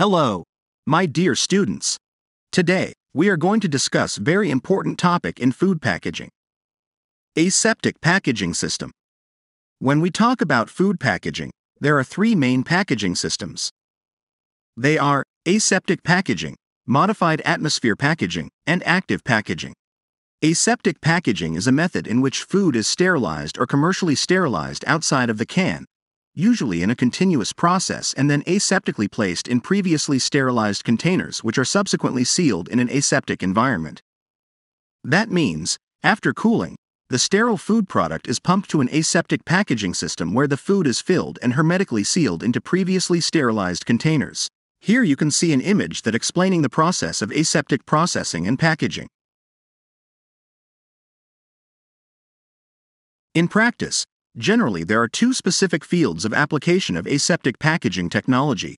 Hello, my dear students. Today, we are going to discuss very important topic in food packaging. Aseptic packaging system. When we talk about food packaging, there are three main packaging systems. They are aseptic packaging, modified atmosphere packaging, and active packaging. Aseptic packaging is a method in which food is sterilized or commercially sterilized outside of the can, usually in a continuous process and then aseptically placed in previously sterilized containers which are subsequently sealed in an aseptic environment. That means, after cooling, the sterile food product is pumped to an aseptic packaging system where the food is filled and hermetically sealed into previously sterilized containers. Here you can see an image that explaining the process of aseptic processing and packaging. In practice, generally there are two specific fields of application of aseptic packaging technology.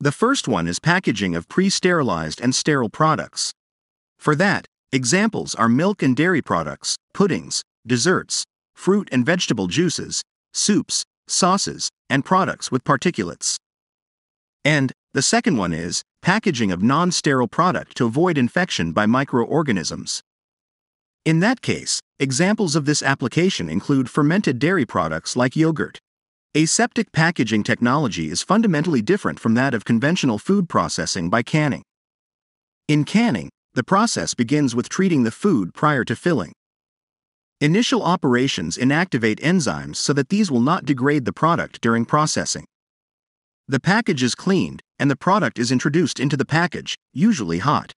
The first one is packaging of pre-sterilized and sterile products. For that, examples are milk and dairy products, puddings, desserts, fruit and vegetable juices, soups, sauces, and products with particulates. And the second one is packaging of non-sterile product to avoid infection by microorganisms. In that case, examples of this application include fermented dairy products like yogurt. Aseptic packaging technology is fundamentally different from that of conventional food processing by canning. In canning, the process begins with treating the food prior to filling. Initial operations inactivate enzymes so that these will not degrade the product during processing. The package is cleaned, and the product is introduced into the package, usually hot.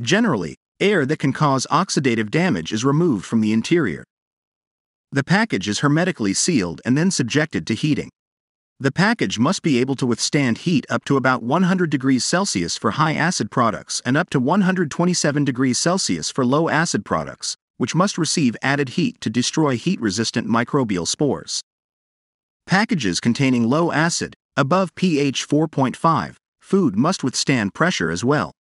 Generally, air that can cause oxidative damage is removed from the interior. The package is hermetically sealed and then subjected to heating. The package must be able to withstand heat up to about 100 degrees Celsius for high acid products and up to 127 degrees Celsius for low acid products, which must receive added heat to destroy heat resistant microbial spores. Packages containing low acid, above pH 4.5, food must withstand pressure as well.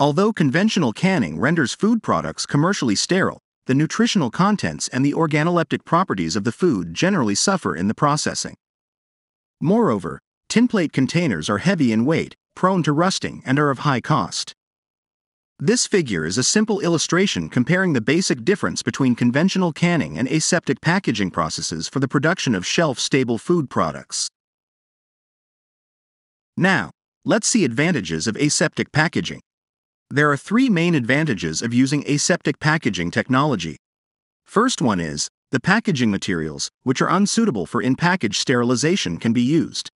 Although conventional canning renders food products commercially sterile, the nutritional contents and the organoleptic properties of the food generally suffer in the processing. Moreover, tinplate containers are heavy in weight, prone to rusting, and are of high cost. This figure is a simple illustration comparing the basic difference between conventional canning and aseptic packaging processes for the production of shelf-stable food products. Now, let's see advantages of aseptic packaging. There are three main advantages of using aseptic packaging technology. First one is, the packaging materials, which are unsuitable for in-package sterilization can be used.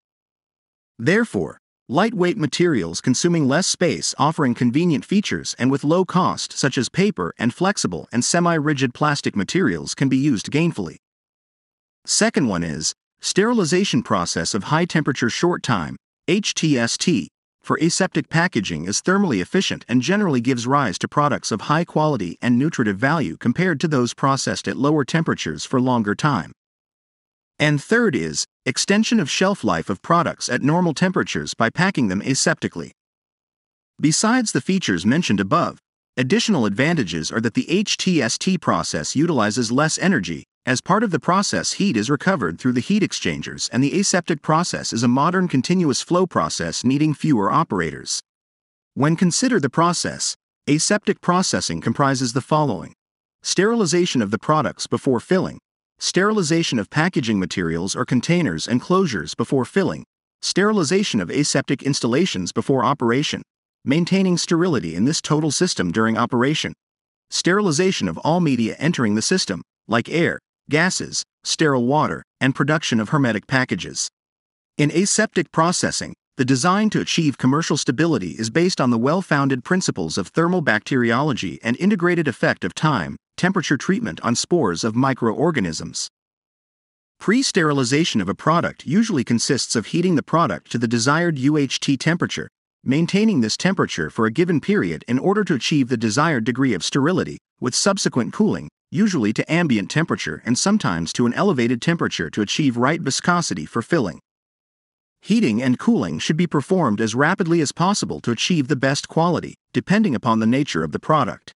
Therefore, lightweight materials consuming less space offering convenient features and with low cost such as paper and flexible and semi-rigid plastic materials can be used gainfully. Second one is, sterilization process of high temperature short time, HTST, for aseptic packaging is thermally efficient and generally gives rise to products of high quality and nutritive value compared to those processed at lower temperatures for longer time. And third is extension of shelf life of products at normal temperatures by packing them aseptically. Besides the features mentioned above, additional advantages are that the HTST process utilizes less energy as part of the process, heat is recovered through the heat exchangers, and the aseptic process is a modern continuous flow process needing fewer operators. When consider the process, aseptic processing comprises the following. Sterilization of the products before filling, sterilization of packaging materials or containers and closures before filling, sterilization of aseptic installations before operation, maintaining sterility in this total system during operation, sterilization of all media entering the system, like air, gases, sterile water, and production of hermetic packages. In aseptic processing, the design to achieve commercial stability is based on the well founded principles of thermal bacteriology and integrated effect of time, temperature treatment on spores of microorganisms. Pre sterilization of a product usually consists of heating the product to the desired UHT temperature, maintaining this temperature for a given period in order to achieve the desired degree of sterility, with subsequent cooling, usually to ambient temperature and sometimes to an elevated temperature to achieve right viscosity for filling. Heating and cooling should be performed as rapidly as possible to achieve the best quality, depending upon the nature of the product.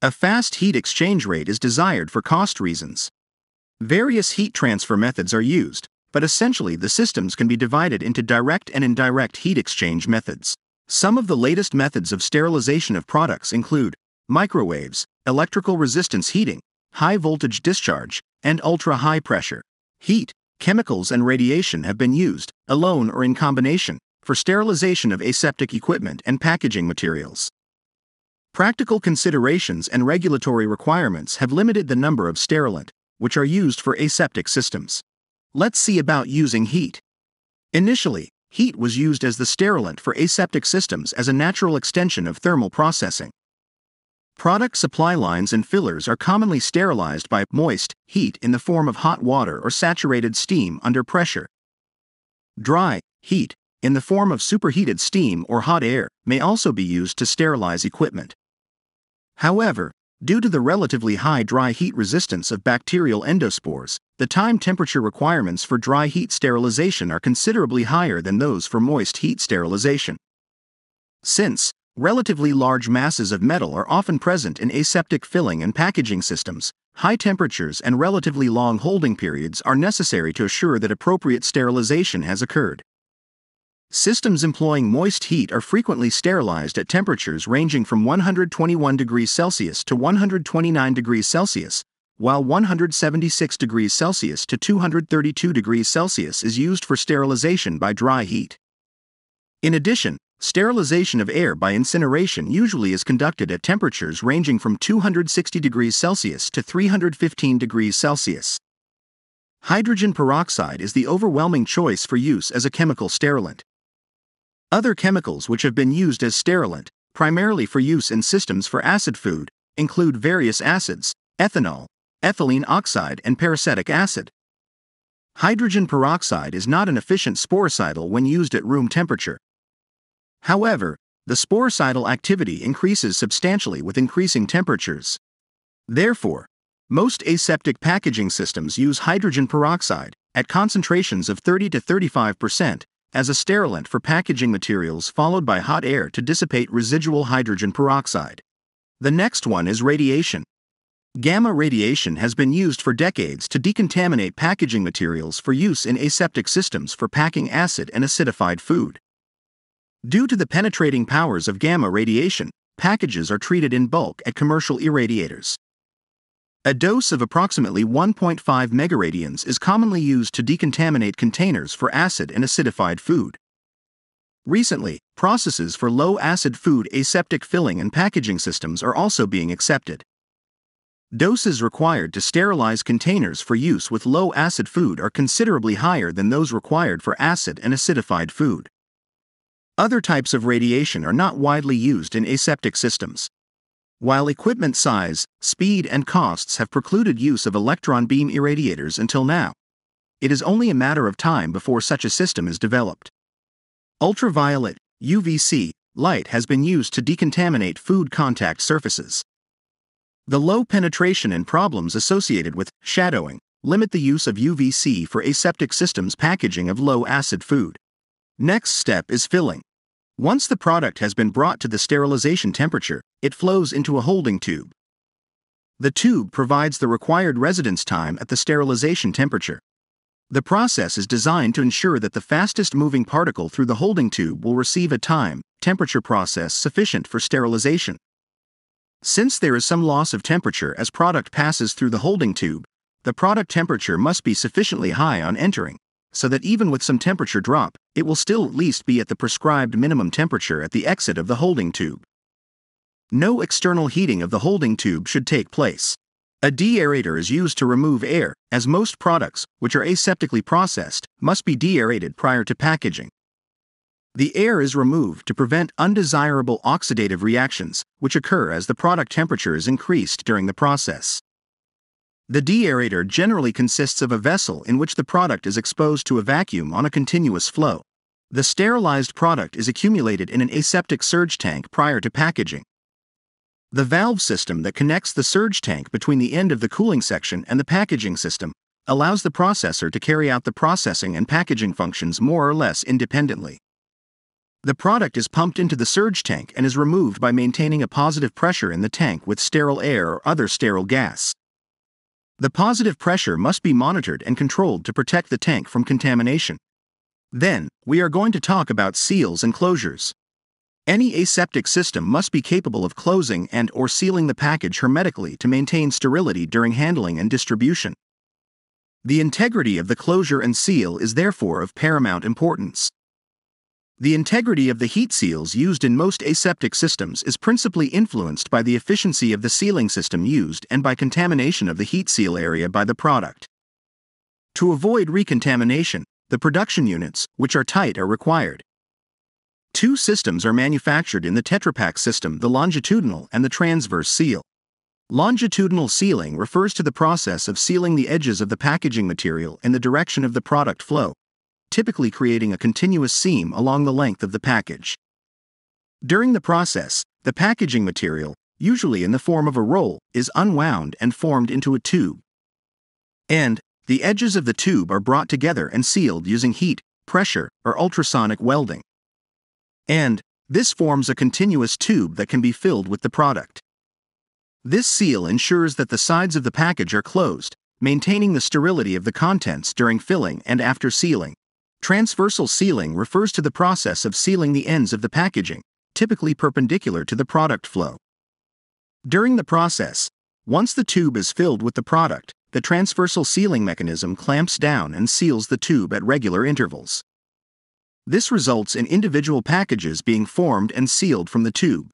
A fast heat exchange rate is desired for cost reasons. Various heat transfer methods are used, but essentially the systems can be divided into direct and indirect heat exchange methods. Some of the latest methods of sterilization of products include microwaves, electrical resistance heating, high voltage discharge, and ultra high pressure. Heat, chemicals, and radiation have been used, alone or in combination, for sterilization of aseptic equipment and packaging materials. Practical considerations and regulatory requirements have limited the number of sterilant, which are used for aseptic systems. Let's see about using heat. Initially, heat was used as the sterilant for aseptic systems as a natural extension of thermal processing. Product supply lines and fillers are commonly sterilized by moist heat in the form of hot water or saturated steam under pressure. Dry heat in the form of superheated steam or hot air may also be used to sterilize equipment. However, due to the relatively high dry heat resistance of bacterial endospores, the time temperature requirements for dry heat sterilization are considerably higher than those for moist heat sterilization. Since Relatively large masses of metal are often present in aseptic filling and packaging systems. High temperatures and relatively long holding periods are necessary to assure that appropriate sterilization has occurred. Systems employing moist heat are frequently sterilized at temperatures ranging from 121 degrees Celsius to 129 degrees Celsius, while 176 degrees Celsius to 232 degrees Celsius is used for sterilization by dry heat. In addition, Sterilization of air by incineration usually is conducted at temperatures ranging from 260 degrees Celsius to 315 degrees Celsius. Hydrogen peroxide is the overwhelming choice for use as a chemical sterilant. Other chemicals which have been used as sterilant, primarily for use in systems for acid food, include various acids, ethanol, ethylene oxide, and peracetic acid. Hydrogen peroxide is not an efficient sporicidal when used at room temperature. However, the sporicidal activity increases substantially with increasing temperatures. Therefore, most aseptic packaging systems use hydrogen peroxide at concentrations of 30 to 35% as a sterilant for packaging materials followed by hot air to dissipate residual hydrogen peroxide. The next one is radiation. Gamma radiation has been used for decades to decontaminate packaging materials for use in aseptic systems for packing acid and acidified food. Due to the penetrating powers of gamma radiation, packages are treated in bulk at commercial irradiators. A dose of approximately 1.5 megaradians is commonly used to decontaminate containers for acid and acidified food. Recently, processes for low acid food aseptic filling and packaging systems are also being accepted. Doses required to sterilize containers for use with low acid food are considerably higher than those required for acid and acidified food. Other types of radiation are not widely used in aseptic systems. While equipment size, speed, and costs have precluded use of electron beam irradiators until now, it is only a matter of time before such a system is developed. Ultraviolet, UVC, light has been used to decontaminate food contact surfaces. The low penetration and problems associated with shadowing limit the use of UVC for aseptic systems packaging of low acid food. Next step is filling. Once the product has been brought to the sterilization temperature, it flows into a holding tube. The tube provides the required residence time at the sterilization temperature. The process is designed to ensure that the fastest moving particle through the holding tube will receive a time, temperature process sufficient for sterilization. Since there is some loss of temperature as product passes through the holding tube, the product temperature must be sufficiently high on entering, so that even with some temperature drop, it will still at least be at the prescribed minimum temperature at the exit of the holding tube. No external heating of the holding tube should take place. A deaerator is used to remove air, as most products, which are aseptically processed, must be deaerated prior to packaging. The air is removed to prevent undesirable oxidative reactions, which occur as the product temperature is increased during the process. The deaerator generally consists of a vessel in which the product is exposed to a vacuum on a continuous flow. The sterilized product is accumulated in an aseptic surge tank prior to packaging. The valve system that connects the surge tank between the end of the cooling section and the packaging system allows the processor to carry out the processing and packaging functions more or less independently. The product is pumped into the surge tank and is removed by maintaining a positive pressure in the tank with sterile air or other sterile gas. The positive pressure must be monitored and controlled to protect the tank from contamination. Then, we are going to talk about seals and closures. Any aseptic system must be capable of closing and or sealing the package hermetically to maintain sterility during handling and distribution. The integrity of the closure and seal is therefore of paramount importance. The integrity of the heat seals used in most aseptic systems is principally influenced by the efficiency of the sealing system used and by contamination of the heat seal area by the product. To avoid recontamination, the production units, which are tight, are required. Two systems are manufactured in the Tetra Pak system the longitudinal and the transverse seal. Longitudinal sealing refers to the process of sealing the edges of the packaging material in the direction of the product flow, typically creating a continuous seam along the length of the package. During the process, the packaging material, usually in the form of a roll, is unwound and formed into a tube. And, the edges of the tube are brought together and sealed using heat, pressure, or ultrasonic welding. And, this forms a continuous tube that can be filled with the product. This seal ensures that the sides of the package are closed, maintaining the sterility of the contents during filling and after sealing. Transversal sealing refers to the process of sealing the ends of the packaging, typically perpendicular to the product flow. During the process, once the tube is filled with the product, the transversal sealing mechanism clamps down and seals the tube at regular intervals. This results in individual packages being formed and sealed from the tube.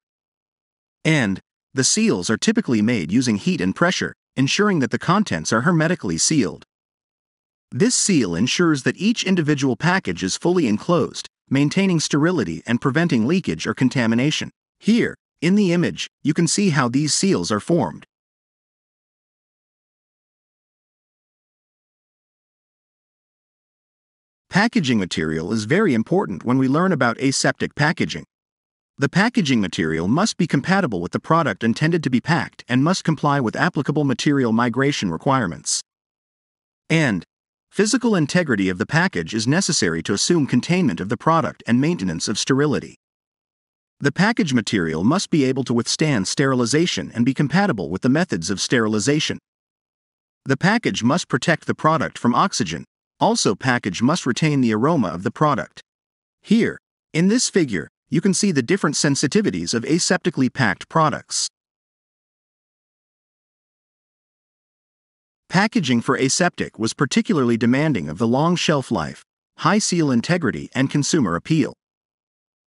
And, the seals are typically made using heat and pressure, ensuring that the contents are hermetically sealed. This seal ensures that each individual package is fully enclosed, maintaining sterility and preventing leakage or contamination. Here, in the image, you can see how these seals are formed. Packaging material is very important when we learn about aseptic packaging. The packaging material must be compatible with the product intended to be packed and must comply with applicable material migration requirements. And, Physical integrity of the package is necessary to assume containment of the product and maintenance of sterility. The package material must be able to withstand sterilization and be compatible with the methods of sterilization. The package must protect the product from oxygen. Also, package must retain the aroma of the product. Here, in this figure, you can see the different sensitivities of aseptically packed products. Packaging for aseptic was particularly demanding of the long shelf life, high seal integrity, and consumer appeal.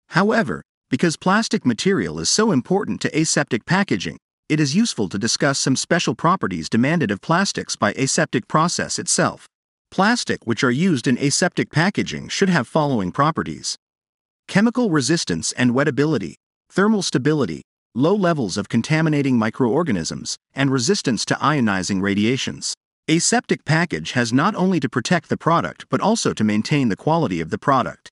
However, because plastic material is so important to aseptic packaging, it is useful to discuss some special properties demanded of plastics by aseptic process itself. Plastic which are used in aseptic packaging should have following properties. Chemical resistance and wettability, thermal stability, low levels of contaminating microorganisms, and resistance to ionizing radiations. Aseptic package has not only to protect the product but also to maintain the quality of the product.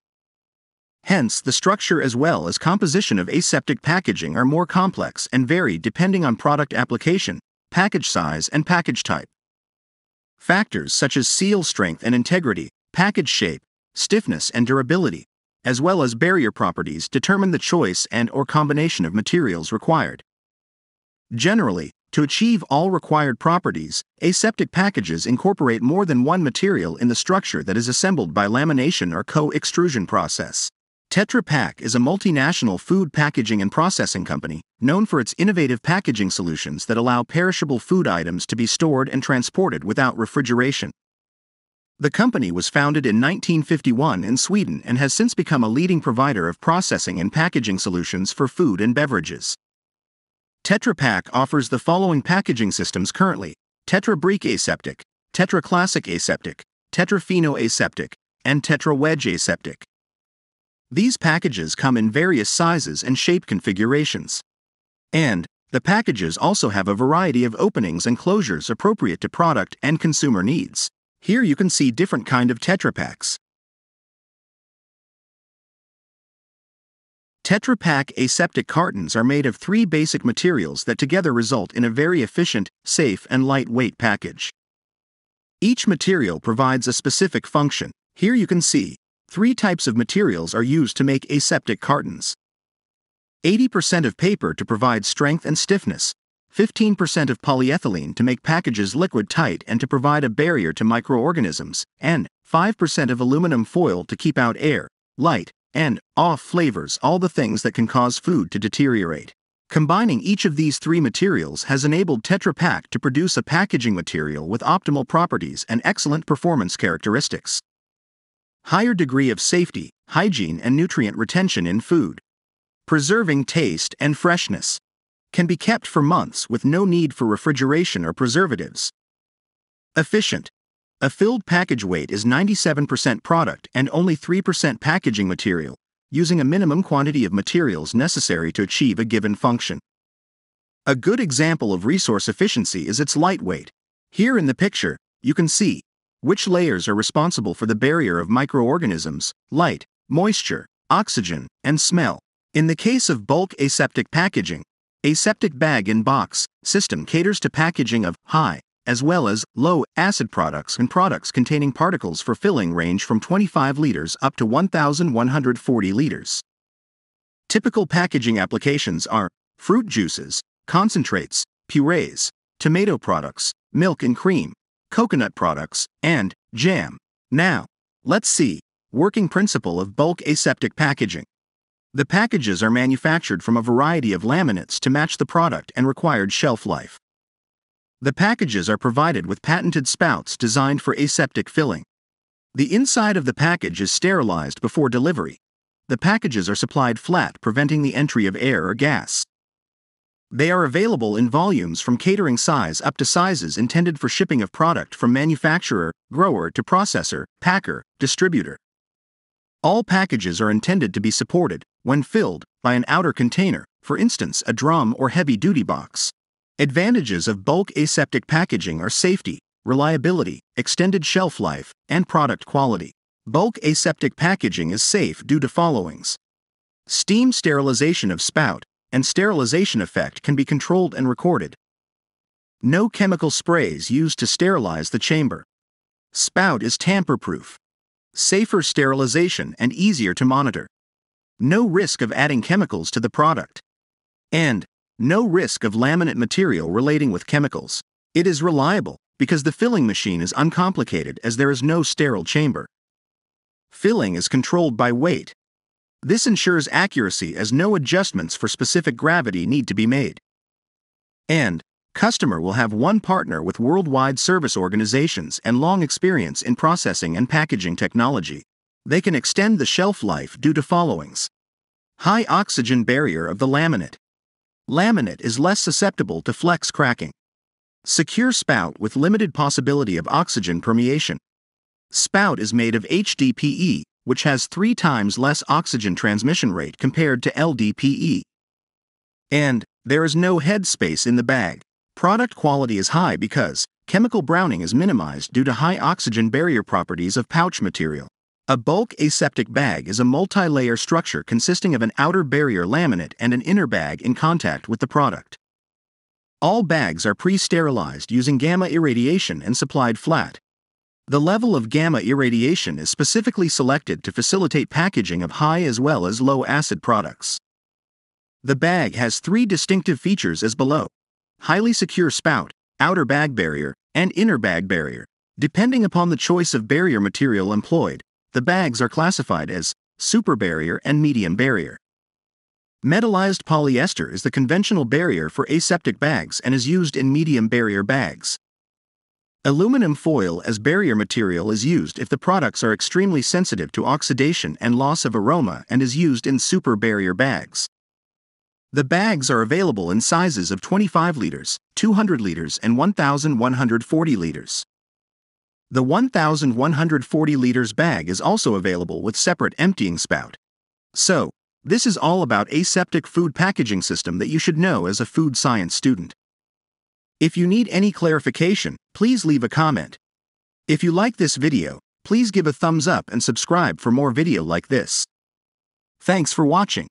Hence, the structure as well as composition of aseptic packaging are more complex and vary depending on product application, package size, and package type. Factors such as seal strength and integrity, package shape, stiffness and durability, as well as barrier properties determine the choice and or combination of materials required. Generally, to achieve all required properties, aseptic packages incorporate more than one material in the structure that is assembled by lamination or co-extrusion process. Tetra Pak is a multinational food packaging and processing company known for its innovative packaging solutions that allow perishable food items to be stored and transported without refrigeration. The company was founded in 1951 in Sweden and has since become a leading provider of processing and packaging solutions for food and beverages. Tetra Pak offers the following packaging systems currently Tetra Brik Aseptic, Tetra Classic Aseptic, Tetra Fino Aseptic, and Tetra Wedge Aseptic. These packages come in various sizes and shape configurations. And, the packages also have a variety of openings and closures appropriate to product and consumer needs. Here you can see different kind of Tetra Paks. Tetra Pak aseptic cartons are made of three basic materials that together result in a very efficient, safe, and lightweight package. Each material provides a specific function. Here you can see, three types of materials are used to make aseptic cartons. 80% of paper to provide strength and stiffness, 15% of polyethylene to make packages liquid tight and to provide a barrier to microorganisms, and 5% of aluminum foil to keep out air, light, and off flavors, all the things that can cause food to deteriorate. Combining each of these three materials has enabled Tetra Pak to produce a packaging material with optimal properties and excellent performance characteristics. Higher degree of safety, hygiene, and nutrient retention in food. Preserving taste and freshness. Can be kept for months with no need for refrigeration or preservatives. Efficient. A filled package weight is 97% product and only 3% packaging material, using a minimum quantity of materials necessary to achieve a given function. A good example of resource efficiency is its lightweight. Here in the picture, you can see which layers are responsible for the barrier of microorganisms, light, moisture, oxygen, and smell. In the case of bulk aseptic packaging, aseptic bag in box system caters to packaging of high as well as low acid products and products containing particles for filling range from 25 liters up to 1,140 liters. Typical packaging applications are fruit juices, concentrates, purees, tomato products, milk and cream, coconut products, and jam. Now, let's see working principle of bulk aseptic packaging. The packages are manufactured from a variety of laminates to match the product and required shelf life. The packages are provided with patented spouts designed for aseptic filling. The inside of the package is sterilized before delivery. The packages are supplied flat, preventing the entry of air or gas. They are available in volumes from catering size up to sizes intended for shipping of product from manufacturer, grower to processor, packer, distributor. All packages are intended to be supported, when filled, by an outer container, for instance, a drum or heavy duty box. Advantages of bulk aseptic packaging are safety, reliability, extended shelf life, and product quality. Bulk aseptic packaging is safe due to followings. Steam sterilization of spout and sterilization effect can be controlled and recorded. No chemical sprays used to sterilize the chamber. Spout is tamper-proof. Safer sterilization and easier to monitor. No risk of adding chemicals to the product. And no risk of laminate material relating with chemicals. It is reliable because the filling machine is uncomplicated as there is no sterile chamber. Filling is controlled by weight. This ensures accuracy as no adjustments for specific gravity need to be made. And, customer will have one partner with worldwide service organizations and long experience in processing and packaging technology. They can extend the shelf life due to followings. High oxygen barrier of the laminate. Laminate is less susceptible to flex cracking. Secure spout with limited possibility of oxygen permeation. Spout is made of HDPE, which has three times less oxygen transmission rate compared to LDPE. And there is no head space in the bag. Product quality is high because chemical browning is minimized due to high oxygen barrier properties of pouch material. A bulk aseptic bag is a multi-layer structure consisting of an outer barrier laminate and an inner bag in contact with the product. All bags are pre-sterilized using gamma irradiation and supplied flat. The level of gamma irradiation is specifically selected to facilitate packaging of high as well as low acid products. The bag has three distinctive features as below. Highly secure spout, outer bag barrier, and inner bag barrier. Depending upon the choice of barrier material employed, the bags are classified as super barrier and medium barrier. Metallized polyester is the conventional barrier for aseptic bags and is used in medium barrier bags. Aluminum foil as barrier material is used if the products are extremely sensitive to oxidation and loss of aroma and is used in super barrier bags. The bags are available in sizes of 25 liters, 200 liters, and 1,140 liters. The 1,140 liters bag is also available with separate emptying spout. So, this is all about aseptic food packaging system that you should know as a food science student. If you need any clarification, please leave a comment. If you like this video, please give a thumbs up and subscribe for more video like this. Thanks for watching.